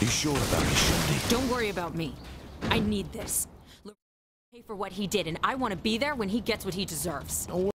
You sure about it, Shorty? Don't worry about me. I need this. Look, pay for what he did, and I want to be there when he gets what he deserves.